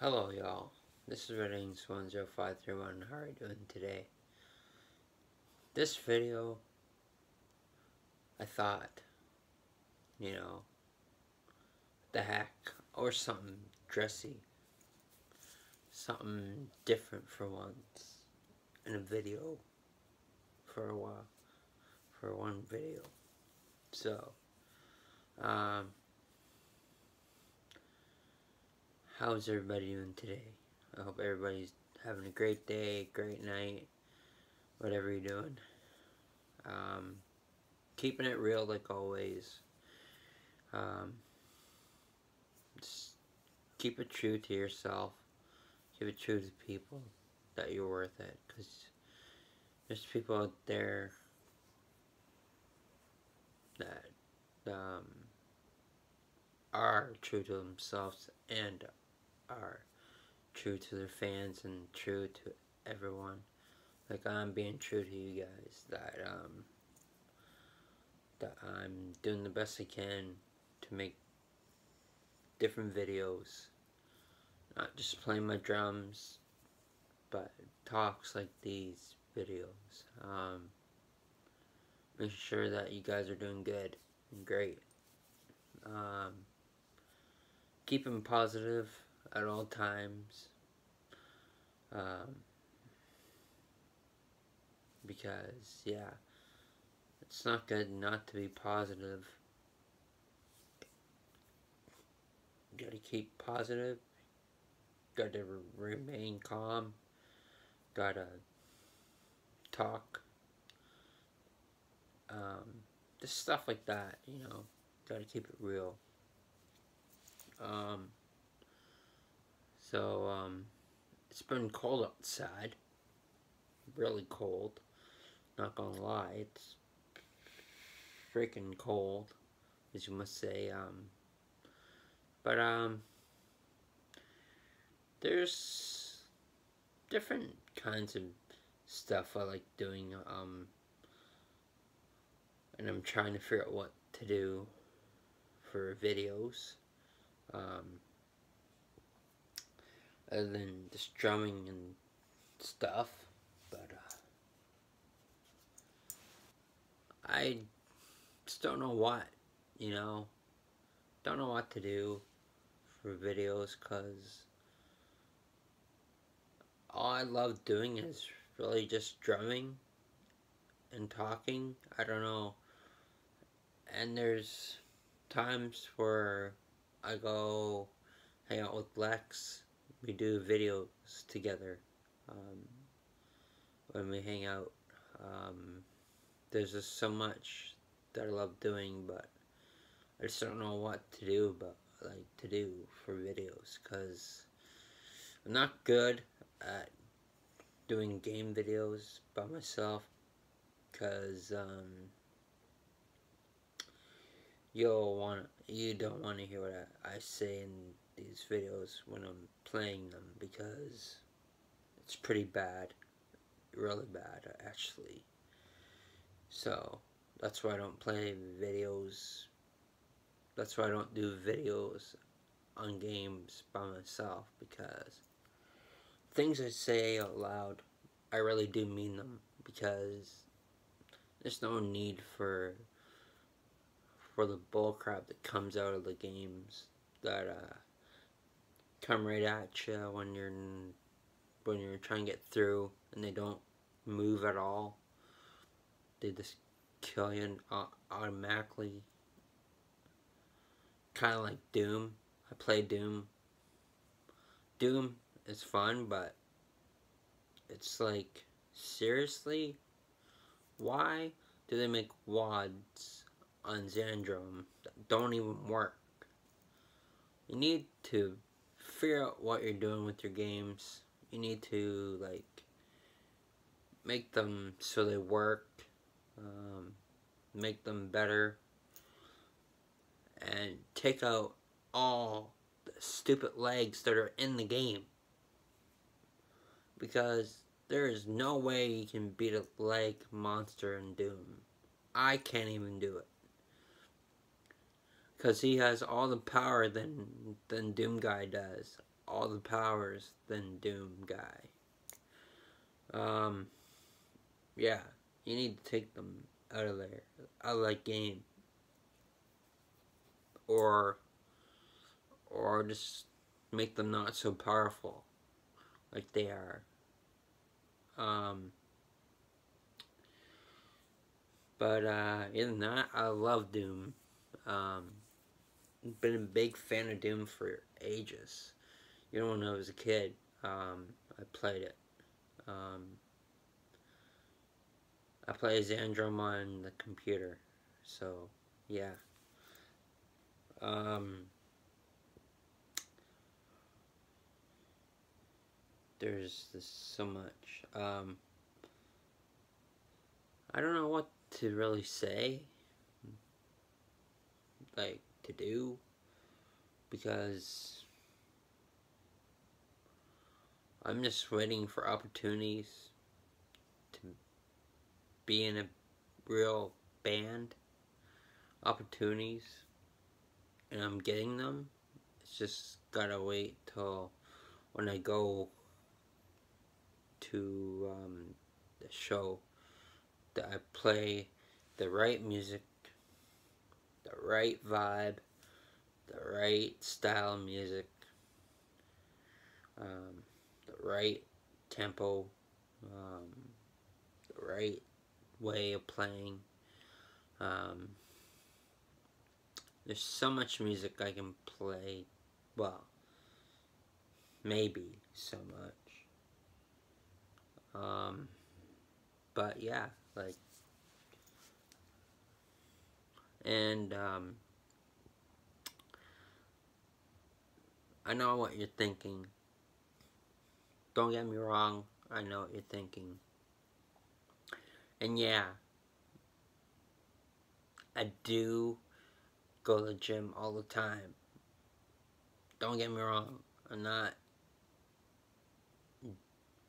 Hello y'all, this is Reddings10531, how are you doing today? This video, I thought, you know, the heck, or something dressy, something different for once, in a video, for a while, for one video, so, um, How's everybody doing today? I hope everybody's having a great day, great night, whatever you're doing. Um, keeping it real like always. Um, just keep it true to yourself. Keep it true to people that you're worth it. Because there's people out there that um, are true to themselves and are true to their fans and true to everyone. Like I'm being true to you guys that um that I'm doing the best I can to make different videos. Not just playing my drums, but talks like these videos. Um, making sure that you guys are doing good and great. Um, keeping positive at all times. Um, because, yeah, it's not good not to be positive. You gotta keep positive. Gotta remain calm. Gotta talk. Um, just stuff like that, you know. Gotta keep it real. Um, so, um, it's been cold outside. Really cold. Not gonna lie, it's freaking cold, as you must say. Um, but, um, there's different kinds of stuff I like doing, um, and I'm trying to figure out what to do for videos. Um, other than just drumming and stuff. But uh, I just don't know what, you know. Don't know what to do for videos because all I love doing is really just drumming and talking. I don't know. And there's times where I go hang out with Lex we do videos together um, when we hang out. Um, there's just so much that I love doing, but I just don't know what to do, but like to do for videos, cause I'm not good at doing game videos by myself, cause um, you'll want you don't want to hear what I, I say in these videos when I'm playing them because it's pretty bad. Really bad, actually. So, that's why I don't play videos. That's why I don't do videos on games by myself because things I say out loud, I really do mean them because there's no need for for the bullcrap that comes out of the games that uh, come right at you when you're when you're trying to get through and they don't move at all. They just kill you automatically. Kind of like Doom. I play Doom. Doom is fun, but it's like, seriously? Why do they make WADs on Zandronum that don't even work? You need to figure out what you're doing with your games. You need to, like, make them so they work, um, make them better, and take out all the stupid legs that are in the game. Because there is no way you can beat a leg monster in Doom. I can't even do it. Because he has all the power than, than Doom Guy does. all the powers than Doom guy. Um, yeah, you need to take them out of there, out of that game, or, or just make them not so powerful, like they are. Um, but uh, other than that, I love Doom. Um, been a big fan of Doom for ages. You know, when I was a kid, um, I played it. Um, I play Zandronum on the computer, so yeah. Um, there's so much. Um, I don't know what to really say, like to do, because I'm just waiting for opportunities to be in a real band, opportunities, and I'm getting them. It's just gotta wait till when I go to um, the show that I play the right music, the right vibe, the right style of music, um, the right tempo, um, the right way of playing. Um, there's so much music I can play. Well, maybe so much. Um, but yeah, like, and um, I know what you're thinking. Don't get me wrong, I know what you're thinking. And yeah, I do go to the gym all the time. Don't get me wrong, I'm not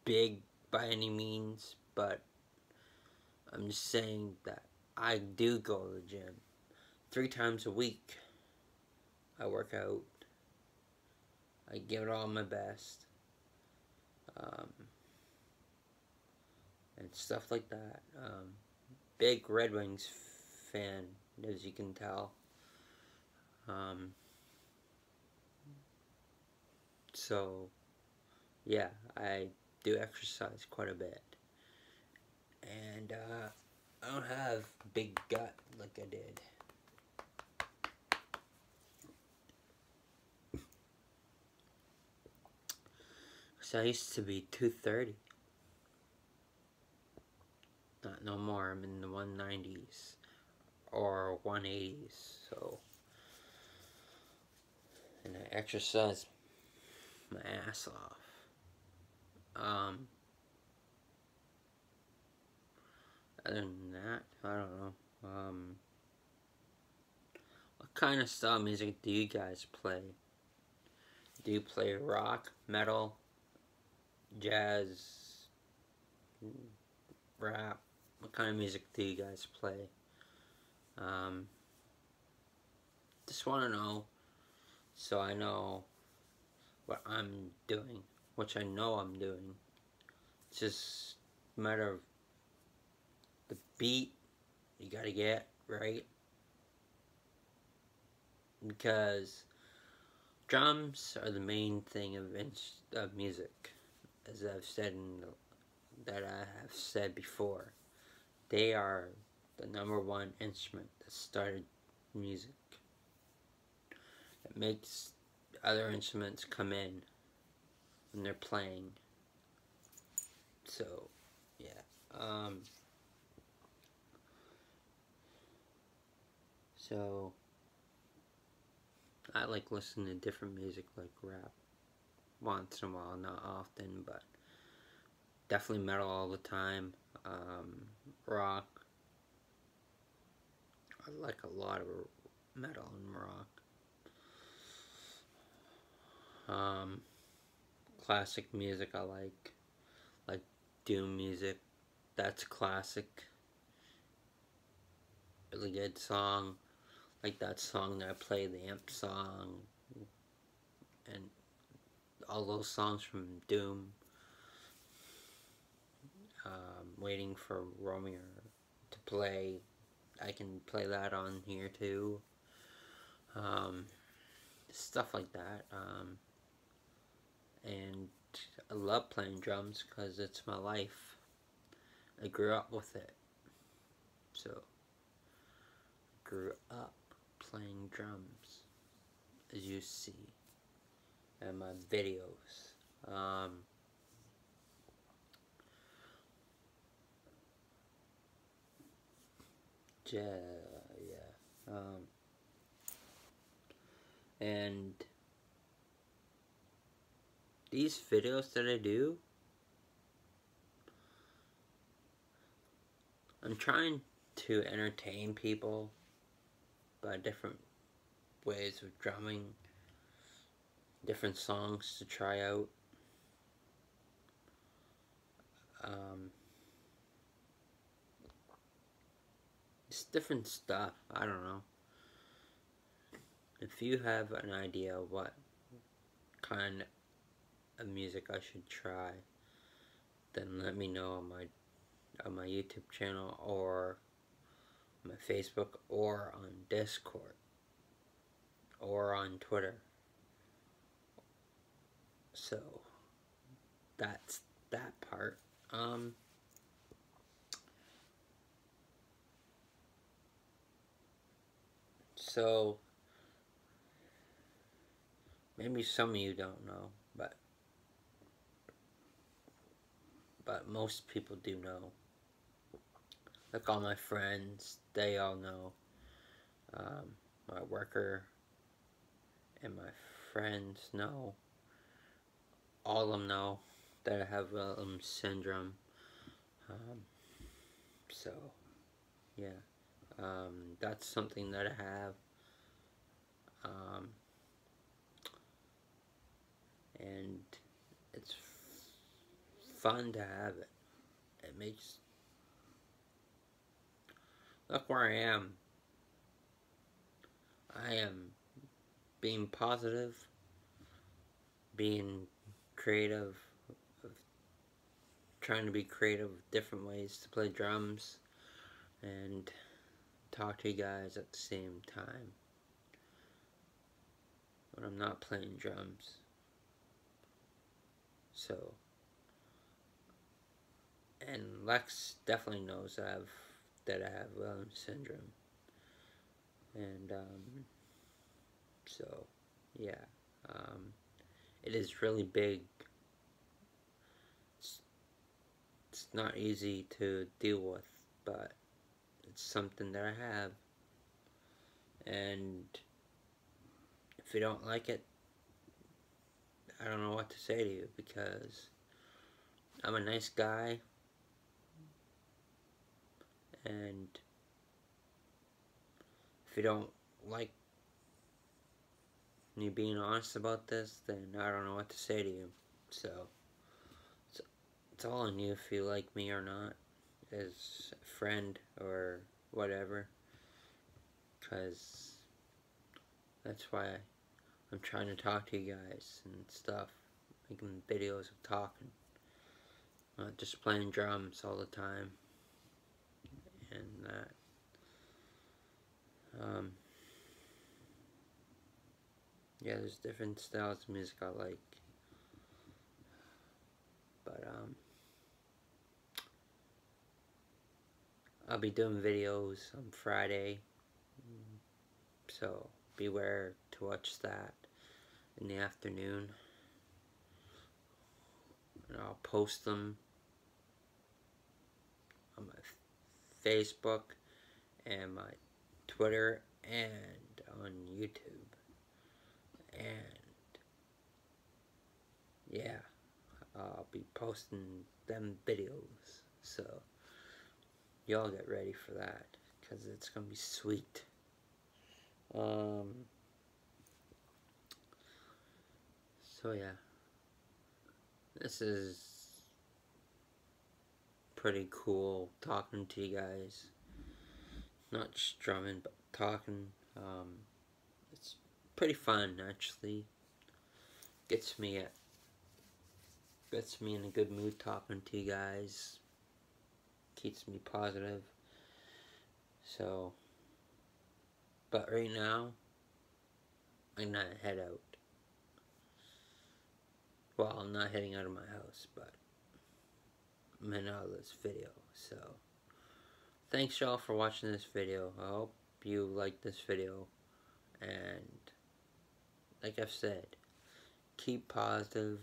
big by any means, but I'm just saying that I do go to the gym three times a week. I work out. I give it all my best. Um, and stuff like that. Um, big Red Wings fan, as you can tell. Um, so, yeah, I do exercise quite a bit. And uh, I don't have big gut like I did. So I used to be 230. Not no more, I'm in the 190s or 180s, so and I exercise my ass off. Um, other than that, I don't know. Um, what kind of style music do you guys play? Do you play rock, metal, jazz, rap? What kind of music do you guys play? Um, just want to know so I know what I'm doing which I know I'm doing. It's just a matter of the beat you gotta get right. Because drums are the main thing of, of music, as I've said in the, that I have said before. They are the number one instrument that started music. It makes other instruments come in when they're playing. So, yeah. Um, so, I like listening to different music like rap once in a while, not often, but definitely metal all the time. Um, rock. I like a lot of metal and rock. Um, classic music I like, like Doom music. That's classic. Really good song. Like that song that I play, the Amp song. And all those songs from Doom. Um, waiting for Romero to play. I can play that on here too. Um, stuff like that. Um, and I love playing drums because it's my life. I grew up with it. So, grew up playing drums, as you see in my videos. Um, yeah, yeah. Um, and these videos that I do, I'm trying to entertain people by different ways of drumming, different songs to try out. Um, just different stuff. I don't know. If you have an idea what kind of music I should try, then let me know on my on my YouTube channel or my Facebook or on Discord or on Twitter. So that's that part. Um so maybe some of you don't know, but but most people do know like all my friends, they all know. Um, my worker and my friends know. All of them know that I have Williams syndrome. Um, so, yeah. Um, that's something that I have. Um, and it's fun to have it. It makes Look where I am. I am being positive, being creative, trying to be creative different ways to play drums and talk to you guys at the same time when I'm not playing drums. So, and Lex definitely knows I've that I have Williams syndrome. And, um, so, yeah, um, it is really big. It's, it's not easy to deal with, but it's something that I have. And if you don't like it, I don't know what to say to you because I'm a nice guy and if you don't like me being honest about this, then I don't know what to say to you. So, it's all on you if you like me or not, as a friend or whatever. Because that's why I'm trying to talk to you guys and stuff. Making videos of talking. Not just playing drums all the time and that. Um, yeah, there's different styles of music I like. But, um, I'll be doing videos on Friday. So, beware to watch that in the afternoon. And I'll post them on my Facebook and my Twitter and on YouTube. And yeah, I'll be posting them videos. So y'all get ready for that because it's to be sweet. Um, so yeah, this is pretty cool talking to you guys. Not strumming, but talking. Um, it's pretty fun, actually. Gets me gets me in a good mood talking to you guys. Keeps me positive. So, but right now, I'm gonna head out. Well, I'm not heading out of my house, but I'm out of this video. So, thanks y'all for watching this video. I hope you like this video. And, like I've said, keep positive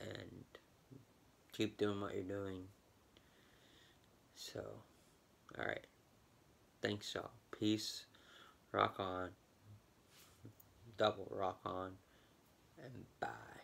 and keep doing what you're doing. So, alright. Thanks, y'all. Peace. Rock on. Double rock on. And bye.